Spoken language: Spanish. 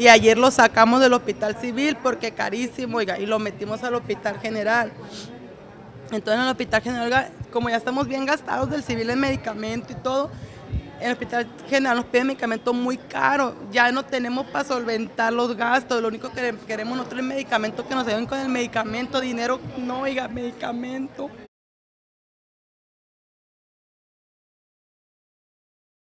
y ayer lo sacamos del hospital civil porque carísimo, oiga, y lo metimos al hospital general. Entonces en el hospital general, como ya estamos bien gastados del civil en medicamento y todo, en el hospital general nos piden medicamentos muy caros, ya no tenemos para solventar los gastos, lo único que queremos nosotros es medicamento que nos ayuden con el medicamento, dinero no, oiga, medicamento.